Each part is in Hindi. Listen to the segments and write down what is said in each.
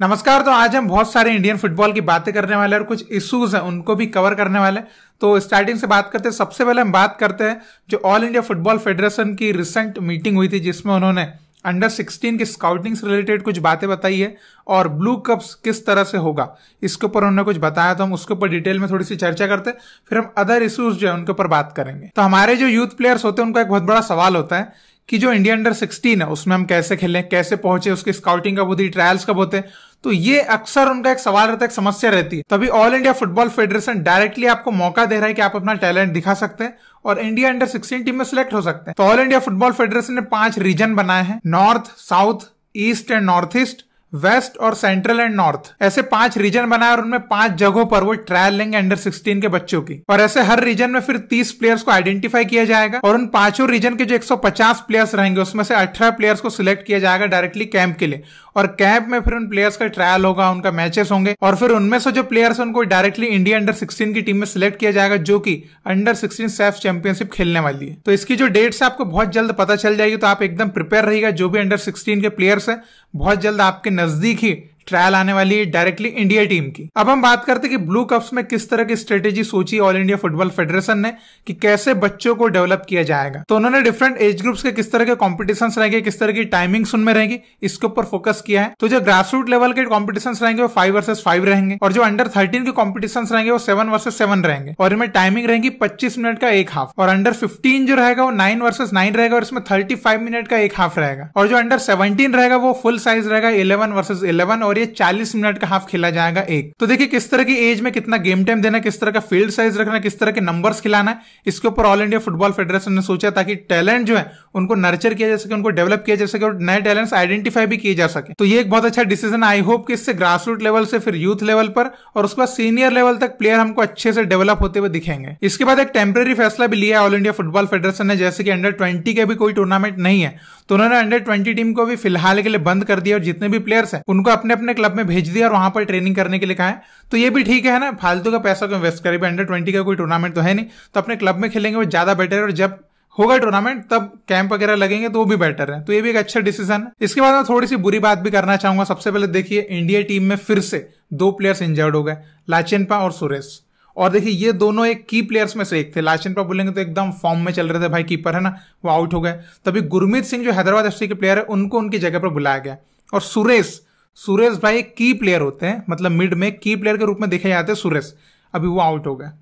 नमस्कार तो आज हम बहुत सारे इंडियन फुटबॉल की बातें करने वाले हैं और कुछ इश्यूज़ हैं, उनको भी कवर करने वाले तो स्टार्टिंग से बात करते हैं। सबसे पहले हम बात करते हैं जो ऑल इंडिया फुटबॉल फेडरेशन की रिसेंट मीटिंग हुई थी, जिसमें उन्होंने अंडर 16 की स्काउटिंग से रिलेटेड कुछ बातें बताई है और ब्लू कप्स किस तरह से होगा, इसके ऊपर उन्होंने कुछ बताया तो हम उसके ऊपर डिटेल में थोड़ी सी चर्चा करते हैं। फिर हम अदर इश्यूज़ जो है, उनके ऊपर बात करेंगे। तो हमारे जो यूथ प्लेयर्स होते हैं, उनका एक बहुत बड़ा सवाल होता है कि जो इंडिया अंडर 16 है, उसमें हम कैसे खेलें, कैसे पहुँचे, उसकी स्काउटिंग कब होती ट्रायल्स कब होते हैं? तो ये अक्सर उनका एक सवाल रहता है, एक समस्या रहती है। तभी all India football federation directly आपको मौका दे रहा है कि आप अपना टैलेंट दिखा सकते हैं और इंडिया अंडर 16 टीम में सिलेक्ट हो सकते हैं। तो ऑल इंडिया फुटबॉल फेडरेशन ने पाँच रीजन बनाए हैं north south east and north east west और सेंट्रल एंड नॉर्थ। ऐसे पाँच रीजन बनाए और उनमें पाँच जगहों पर वो ट्रायल लेंगे अंडर 16 के बच्चों की। और ऐसे हर रीजन में फिर 30 प्लेयर्स को आइडेंटिफाई किया जाएगा और उन पाँचों रीजन के जो 150 प्लेयर्स रहेंगे, उसमें से 18 प्लेयर्स को सिलेक्ट किया जाएगा डायरेक्टली कैंप के लिए। और कैंप में फिर उन प्लेयर्स का ट्रायल होगा, उनका मैचेस होंगे और फिर उनमें से जो प्लेयर्स है, उनको डायरेक्टली इंडिया अंडर 16 की टीम में सिलेक्ट किया जाएगा, जो कि अंडर 16 सेफ़ चैंपियनशिप खेलने वाली है। तो इसकी जो डेट्स है, आपको बहुत जल्द पता चल जाएगी तो आप एकदम प्रिपेयर रहेगा जो भी अंडर 16 के प्लेयर्स है, बहुत जल्द आपके नज़दीक ही ट्रायल आने वाली है डायरेक्टली इंडिया टीम की। अब हम बात करते हैं कि ब्लू कप्स में किस तरह की स्ट्रेटेजी सोची ऑल इंडिया फुटबॉल फेडरेशन ने कि कैसे बच्चों को डेवलप किया जाएगा। तो उन्होंने डिफरेंट एज ग्रुप्स के किस तरह के कॉम्पिटिशन रहेंगे, किस तरह की टाइमिंग्स उनमें रहेगी, इसके ऊपर फोकस किया है। तो जो ग्रास रूट लेवल के कॉम्पिटिशन रहेंगे, वो फाइव वर्सेस फाइव रहेंगे और जो अंडर थर्टीन के कॉम्पिटिशन रहेंगे, वो सेवन वर्सेस सेवन रहेंगे। और इनमें टाइमिंग रहेगी पच्चीस मिनट का एक हाफ़ और अंडर फिफ्टीन जो रहेगा, वो नाइन वर्सेस नाइन रहेगा और इसमें थर्टी फाइव मिनट का एक हाफ़ रहेगा। और जो अंडर सेवनटीन रहेगा, वो फुल साइज़ रहेगा इलेवन वर्सेज इलेवन और ये चालीस मिनट का हाफ़ खेला जाएगा एक। तो देखिए किस तरह की एज में कितना गेम टाइम देना किस तरह का फ़ील्ड साइज़ रखना किस तरह के नंबर्स खिलाना इसके ऊपर ऑल इंडिया फुटबॉल फेडरेशन ने सोचा ताकि टैलेंट जो है, उनको नर्चर किया जा सके, उनको डेवलप किया जा सके और नए टैलेंट्स आइडेंटिफाई भी किए जा सके। तो ये एक बहुत अच्छा डिसीज़न आई होप कि इससे ग्रास रूट लेवल से फिर यूथ लेवल पर और उसके बाद सीनियर लेवल तक प्लेयर हमको अच्छे से डेवलप होते हुए दिखेंगे। इसके बाद एक टेम्पररी फैसला भी लिया ऑल इंडिया फुटबॉल फेडरेशन ने, जैसे कि अंडर ट्वेंटी के भी कोई टूर्नामेंट नहीं है। तो उन्होंने अंडर ट्वेंटी टीम को भी फ़िलहाल के लिए बंद कर दिया और जितने भी प्लेयर्स हैं, उनको अपने अपने क्लब में भेज दिया और वहाँ पर ट्रेनिंग करने के लिए कहा है। तो ये भी ठीक है ना? फालतू का पैसा क्यों इन्वेस्ट करें? अंडर ट्वेंटी का कोई टूर्नामेंट तो है नहीं। तो अपने क्लब में खेलेंगे, वो ज़्यादा बेटर है और जब होगा टूर्नामेंट तब कैंप वगैरह लगेंगे तो वो भी बेटर है। तो ये भी एक अच्छा डिसीज़न है। इसके बाद मैं थोड़ी सी बुरी बात भी करना चाहूँगा। सबसे पहले देखिए इंडिया टीम में फिर से दो प्लेयर्स इंजर्ड हो गए लाचेनपा और सुरेश और देखिए, ये दोनों एक की प्लेयर्स में से एक थे। लाचेनपा बोलेंगे तो एकदम फॉर्म में चल रहे थे भाई कीपर है ना? वो आउट हो गए। तभी गुरमीत सिंह जो हैदराबाद एफ़ के प्लेयर है, उनको उनकी जगह पर बुलाया गया। और सुरेश सुरेश भाई की प्लेयर होते हैं मतलब मिड में की प्लेयर के रूप में देखे जाते हैं सुरेश। अभी वो आउट हो गया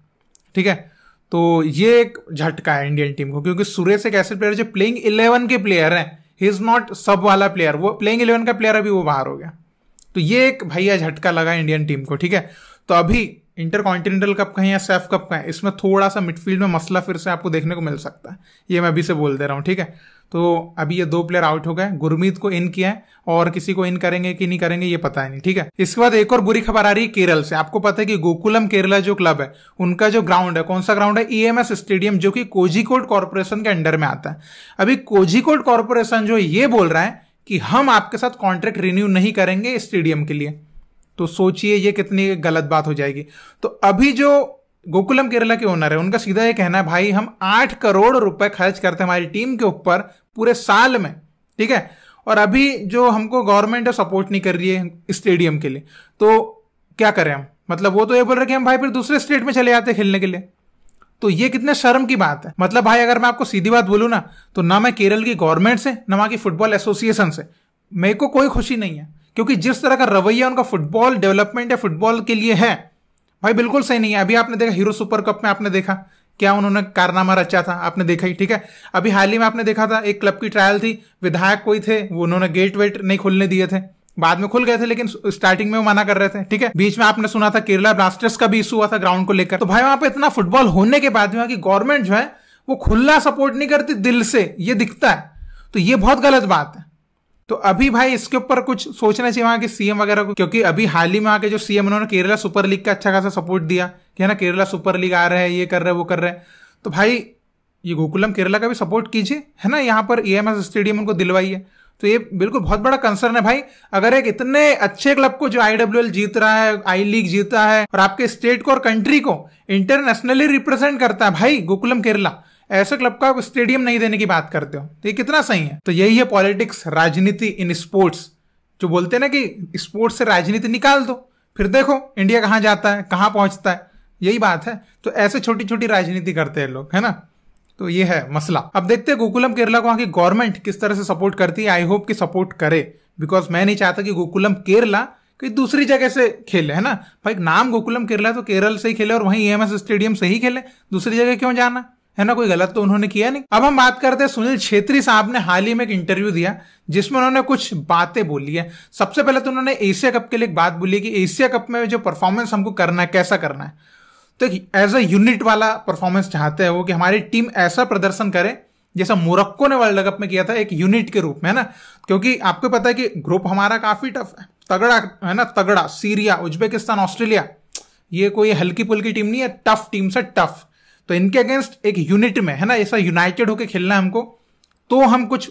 ठीक है? तो ये एक झटका है इंडियन टीम को, क्योंकि सुरेश एक ऐसे प्लेयर जो प्लेइंग इलेवन के प्लेयर हैं। ही इज़ नॉट सब वाला प्लेयर वो प्लेइंग इलेवन का प्लेयर अभी वो बाहर हो गया। तो ये एक भैया झटका लगा इंडियन टीम को, ठीक है? तो अभी इंटर कॉन्टिनेंटल कप का है या सेफ़ कप का है इसमें थोड़ा सा मिडफील्ड में मसला फिर से आपको देखने को मिल सकता है। ये मैं अभी से बोल दे रहा हूँ, ठीक है? तो अभी ये दो प्लेयर आउट हो गए। गुरमीत को इन किया है और किसी को इन करेंगे कि नहीं करेंगे, ये पता है नहीं, ठीक है? इसके बाद एक और बुरी खबर आ रही है केरल से। आपको पता है कि गोकुलम केरला जो क्लब है, उनका जो ग्राउंड है, कौन सा ग्राउंड है? ईएमएस स्टेडियम जो कि कोजिकोड कॉर्पोरेशन के अंडर में आता है। अभी कोजिकोड कॉर्पोरेशन जो ये बोल रहा है कि हम आपके साथ कॉन्ट्रैक्ट रिन्यू नहीं करेंगे स्टेडियम के लिए। तो सोचिए, ये कितनी गलत बात हो जाएगी। तो अभी जो गोकुलम केरला के ओनर है। उनका सीधा ये कहना है, भाई, हम आठ करोड़ रुपए खर्च करते हैं हमारी टीम के ऊपर पूरे साल में, ठीक है? और अभी जो हमको गवर्नमेंट है, सपोर्ट नहीं कर रही है स्टेडियम के लिए। तो क्या करें हम? मतलब वो तो ये बोल रहे कि हम भाई फिर दूसरे स्टेट में चले जाते खेलने के लिए। तो ये कितने शर्म की बात है। मतलब भाई, अगर मैं आपको सीधी बात बोलूँ ना तो ना मैं केरल की गवर्नमेंट से ना वहाँ की फुटबॉल एसोसिएशन से मेरे को कोई खुशी नहीं है, क्योंकि जिस तरह का रवैया उनका फुटबॉल डेवलपमेंट या फुटबॉल के लिए है भाई, बिल्कुल सही नहीं है। अभी आपने देखा, हीरो सुपर कप में आपने देखा क्या उन्होंने कारनामा रचा था? आपने देखा ही, ठीक है? अभी हाल ही में आपने देखा था, एक क्लब की ट्रायल थी, विधायक कोई थे, वो उन्होंने गेट वेट नहीं खोलने दिए थे। बाद में खुल गए थे, लेकिन स्टार्टिंग में वो मना कर रहे थे, ठीक है? बीच में आपने सुना था, केरला ब्लास्टर्स का भी इशू हुआ था ग्राउंड को लेकर। तो भाई, वहाँ पे इतना फुटबॉल होने के बाद में गवर्नमेंट जो है, वो खुला सपोर्ट नहीं करती दिल से। ये दिखता है। तो ये बहुत गलत बात है। तो अभी भाई इसके ऊपर कुछ सोचना चाहिए वहाँ के सीएम वगैरह को, क्योंकि अभी हाल ही में आके जो सीएम उन्होंने केरला सुपर लीग का अच्छा खासा सपोर्ट दिया, कि है ना, केरला सुपर लीग आ रहा है, ये कर रहे वो कर रहे हैं। तो भाई, ये गोकुलम केरला का भी सपोर्ट कीजिए, है ना, यहाँ पर ई स्टेडियम उनको दिलवाइए। तो ये बिल्कुल बहुत बड़ा कंसर्न है भाई, अगर एक इतने अच्छे क्लब को जो आई जीत रहा है आई लीग जीता है, और आपके स्टेट को और कंट्री को इंटरनेशनली रिप्रेजेंट करता है भाई गोकुलम केरला ऐसे क्लब का स्टेडियम नहीं देने की बात करते हो। तो ये कितना सही है? तो यही है पॉलिटिक्स, राजनीति इन स्पोर्ट्स। जो बोलते हैं ना कि स्पोर्ट्स से राजनीति निकाल दो, फिर देखो इंडिया कहाँ जाता है, कहाँ पहुँचता है। यही बात है। तो ऐसे छोटी छोटी राजनीति करते हैं लोग, है ना? तो ये है मसला। अब देखते हैं गोकुलम केरला को वहाँ की गवर्नमेंट किस तरह से सपोर्ट करती है। आई होप कि सपोर्ट करे बिकॉज़ मैं नहीं चाहता कि गोकुलम केरला कहीं दूसरी जगह से खेले, है ना? भाई नाम गोकुलम केरला तो केरल से ही खेले और वहीं ईएमएस स्टेडियम से ही खेले। दूसरी जगह क्यों जाना? है ना, कोई गलत तो उन्होंने किया नहीं। अब हम बात करते हैं सुनील छेत्री साहब ने हाल ही में एक इंटरव्यू दिया, जिसमें उन्होंने कुछ बातें बोली है। सबसे पहले तो उन्होंने एशिया कप के लिए एक बात बोली कि एशिया कप में जो परफॉर्मेंस हमको करना है, कैसा करना है। तो एज अ यूनिट वाला परफॉर्मेंस चाहते हैं वो कि हमारी टीम ऐसा प्रदर्शन करे, जैसा मोरक्को ने वर्ल्ड कप में किया था, एक यूनिट के रूप में, है ना। क्योंकि आपको पता है कि ग्रुप हमारा काफ़ी टफ है। तगड़ा, है ना, तगड़ा, सीरिया, उज्बेकिस्तान, ऑस्ट्रेलिया, ये कोई हल्की पुल्की टीम नहीं है टफ टीम से टफ तो इनके अगेंस्ट एक यूनिट में, है ना, ऐसा यूनाइटेड होकर खेलना है हमको तो हम कुछ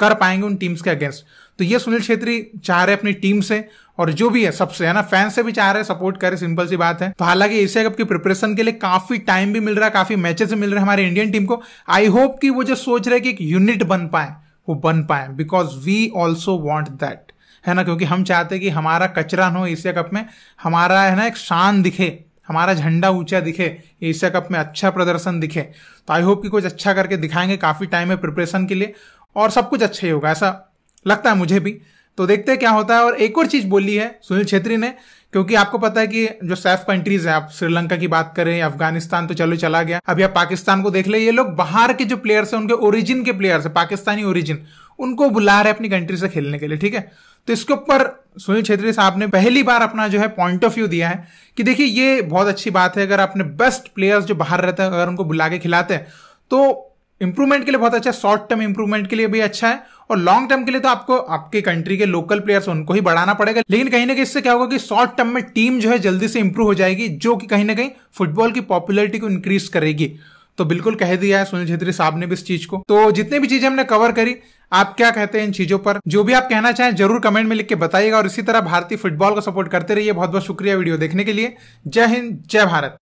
कर पाएँगे उन टीम्स के अगेंस्ट। तो ये सुनील छेत्री चाह रहे अपनी टीम से, और जो भी है, सबसे, है ना फ़ैन से भी चाह रहे सपोर्ट करे सिंपल सी बात है। तो हालाँकि एशिया कप की प्रिपरेशन के लिए काफ़ी टाइम भी मिल रहा है, काफ़ी मैचेस मिल रहे हैं हमारे इंडियन टीम को। आई होप कि वो जो सोच रहे कि एक यूनिट बन पाए, वो बन पाए because we also want that है ना, क्योंकि हम चाहते हैं कि हमारा कचरा न हो एशिया कप में, हमारा, है ना, एक शान दिखे। हमारा झंडा ऊँचा दिखे, एशिया कप में अच्छा प्रदर्शन दिखे। तो आई होप कि कुछ अच्छा करके दिखाएँगे, काफ़ी टाइम है प्रिपरेशन के लिए, और सब कुछ अच्छा ही होगा, ऐसा लगता है मुझे भी। तो देखते हैं क्या होता है, और एक और चीज़ बोली है सुनील छेत्री ने, क्योंकि आपको पता है कि जो सेफ़ कंट्रीज़ है, आप श्रीलंका की बात करें, अफ़गानिस्तान तो चलो चला गया। अभी आप पाकिस्तान को देख ले, ये लोग बाहर के जो प्लेयर्स हैं, उनके ओरिजिन के प्लेयर्स है, पाकिस्तानी ओरिजिन उनको बुला रहे अपनी कंट्री से खेलने के लिए, ठीक है? तो इसके ऊपर सुनील छेत्री साहब ने पहली बार अपना जो है पॉइंट ऑफ़ व्यू दिया है कि देखिए, ये बहुत अच्छी बात है, अगर आपने बेस्ट प्लेयर्स जो बाहर रहते हैं, अगर उनको बुला के खिलाते हैं तो इंप्रूवमेंट के लिए बहुत अच्छा है शॉर्ट टर्म इंप्रूवमेंट के लिए भी अच्छा है, और लॉन्ग टर्म के लिए तो आपको, आपके कंट्री के लोकल प्लेयर्स उनको ही बढ़ाना पड़ेगा। लेकिन कहीं ना कहीं इससे क्या होगा कि शॉर्ट टर्म में टीम जो है जल्दी से इंप्रूव हो जाएगी, जो कि कहीं ना कहीं फुटबॉल की पॉपुलरिटी को इंक्रीज करेगी। तो बिल्कुल कह दिया है सुनील छेत्री साहब ने भी इस चीज़ को। तो जितनी भी चीज़ें हमने कवर करी आप क्या कहते हैं इन चीज़ों पर? जो भी आप कहना चाहें, ज़रूर कमेंट में लिख के बताइएगा और इसी तरह भारतीय फुटबॉल को सपोर्ट करते रहिए। बहुत बहुत शुक्रिया वीडियो देखने के लिए। जय हिंद, जय भारत।